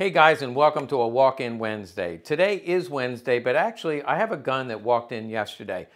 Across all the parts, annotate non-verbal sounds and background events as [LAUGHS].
Hey guys, and welcome to a walk-in Wednesday. Today is Wednesday, but actually I have a gun that walked in yesterday.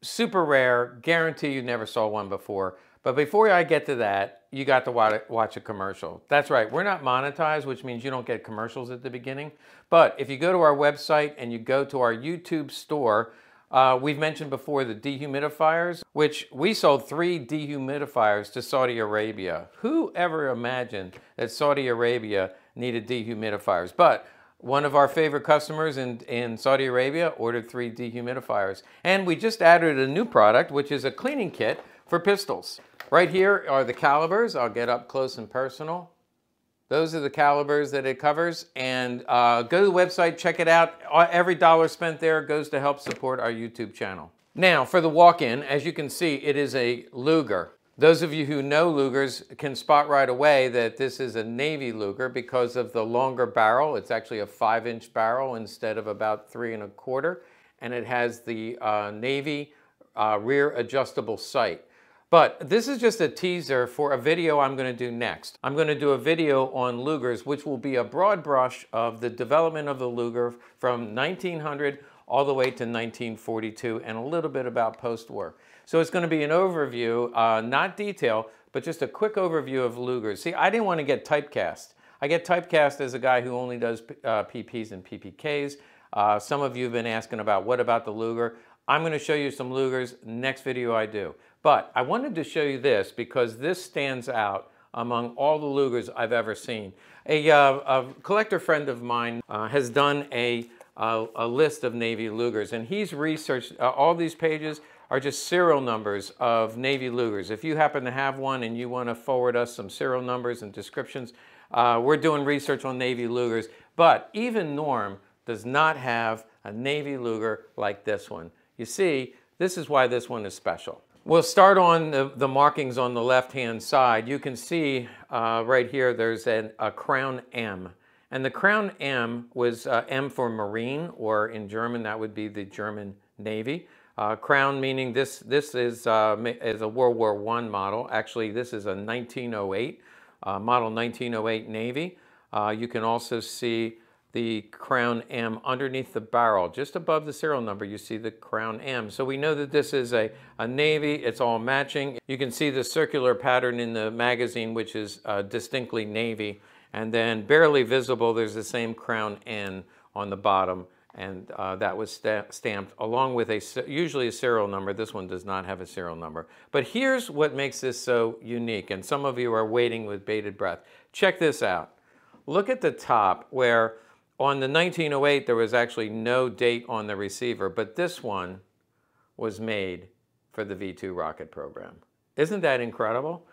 Super rare, guarantee you never saw one before. But before I get to that, you got to watch a commercial. That's right, we're not monetized, which means you don't get commercials at the beginning. But if you go to our website and you go to our YouTube store, uh, we've mentioned before the dehumidifiers, which we sold three dehumidifiers to Saudi Arabia. Who ever imagined that Saudi Arabia needed dehumidifiers? But one of our favorite customers in, in Saudi Arabia ordered three dehumidifiers. And we just added a new product, which is a cleaning kit for pistols. Right here are the calibers. I'll get up close and personal. Those are the calibers that it covers. And uh, go to the website, check it out. Uh, every dollar spent there goes to help support our YouTube channel. Now, for the walk-in, as you can see, it is a Luger. Those of you who know Lugers can spot right away that this is a Navy Luger because of the longer barrel. It's actually a five inch barrel instead of about three and a quarter. And it has the uh, Navy uh, rear adjustable sight. But this is just a teaser for a video I'm going to do next. I'm going to do a video on Lugers, which will be a broad brush of the development of the Luger from 1900 all the way to 1942 and a little bit about post-war. So it's going to be an overview, uh, not detail, but just a quick overview of Lugers. See, I didn't want to get typecast. I get typecast as a guy who only does uh, PPs and PPKs. Uh, some of you have been asking about what about the Luger. I'm going to show you some Lugers next video I do. But I wanted to show you this because this stands out among all the Lugers I've ever seen. A, uh, a collector friend of mine uh, has done a, a list of Navy Lugers and he's researched, uh, all these pages are just serial numbers of Navy Lugers. If you happen to have one and you want to forward us some serial numbers and descriptions, uh, we're doing research on Navy Lugers. But even Norm does not have a Navy Luger like this one. You see, this is why this one is special. We'll start on the, the markings on the left-hand side. You can see uh, right here there's an, a Crown M. And the Crown M was uh, M for Marine, or in German that would be the German Navy. Uh, crown meaning this, this is, uh, is a World War I model. Actually, this is a 1908, uh, model 1908 Navy. Uh, you can also see the Crown M underneath the barrel. Just above the serial number, you see the Crown M. So we know that this is a, a Navy. It's all matching. You can see the circular pattern in the magazine, which is uh, distinctly Navy. And then barely visible, there's the same Crown N on the bottom. And uh, that was sta stamped along with a usually a serial number. This one does not have a serial number. But here's what makes this so unique. And some of you are waiting with bated breath. Check this out. Look at the top where on the 1908, there was actually no date on the receiver, but this one was made for the V-2 rocket program. Isn't that incredible?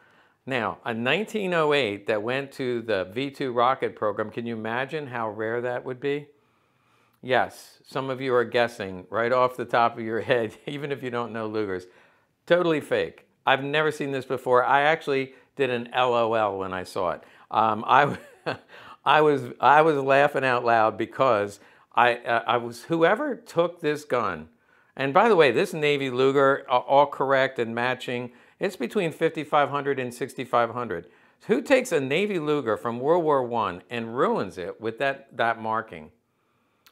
Now, a 1908 that went to the V-2 rocket program, can you imagine how rare that would be? Yes, some of you are guessing right off the top of your [LAUGHS] head, even if you don't know Lugers. Totally fake. I've never seen this before. I actually did an LOL when I saw it. Um, I, [LAUGHS] I was, I was laughing out loud because I, uh, I was, whoever took this gun, and by the way, this Navy Luger, uh, all correct and matching, it's between 5,500 and 6,500. Who takes a Navy Luger from World War I and ruins it with that, that marking?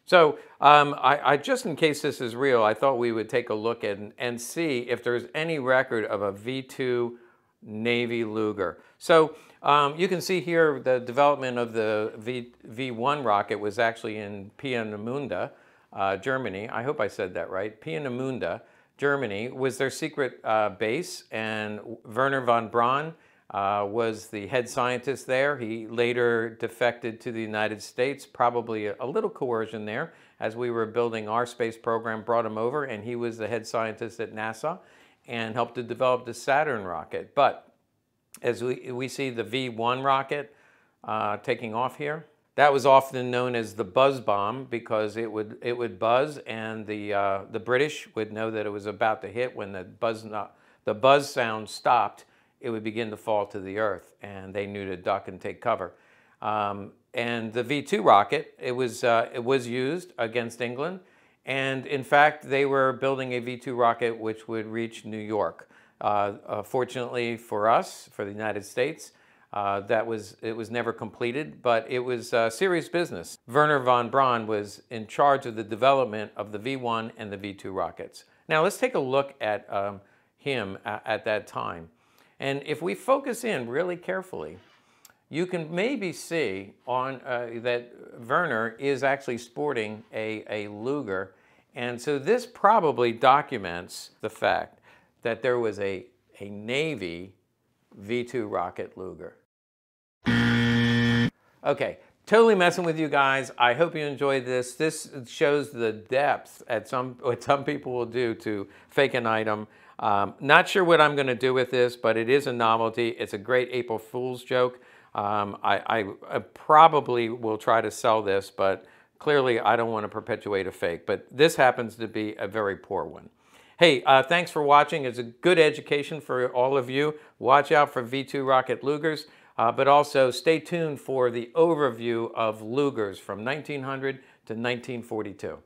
So um, I, I, just in case this is real, I thought we would take a look and, and see if there's any record of a V2 Navy Luger. So um, you can see here the development of the v, V1 rocket was actually in Peenemünde, uh, Germany. I hope I said that right. Peenemünde, Germany was their secret uh, base and Wernher von Braun uh, was the head scientist there. He later defected to the United States, probably a, a little coercion there as we were building our space program, brought him over and he was the head scientist at NASA and helped to develop the Saturn rocket. But as we, we see the V1 rocket uh, taking off here, that was often known as the buzz bomb because it would, it would buzz and the, uh, the British would know that it was about to hit when the buzz, not, the buzz sound stopped, it would begin to fall to the earth and they knew to duck and take cover. Um, and the V2 rocket, it was, uh, it was used against England and in fact, they were building a V-2 rocket which would reach New York. Uh, uh, fortunately for us, for the United States, Uh, that was it was never completed, but it was uh, serious business. Wernher von Braun was in charge of the development of the V1 and the V2 rockets. Now let's take a look at um, him at, at that time. And if we focus in really carefully, you can maybe see on uh, that Wernher is actually sporting a, a Luger. And so this probably documents the fact that there was a, a Navy V2 rocket Luger. Okay, totally messing with you guys. I hope you enjoyed this. This shows the depth at some what some people will do to fake an item. Um, not sure what I'm going to do with this, but it is a novelty. It's a great April Fool's joke. Um, I, I, I, probably will try to sell this, but clearly I don't want to perpetuate a fake. But this happens to be a very poor one. Hey, uh, thanks for watching. It's a good education for all of you. Watch out for V2 rocket Lugers. Uh, but also stay tuned for the overview of Lugers from 1900 to 1942.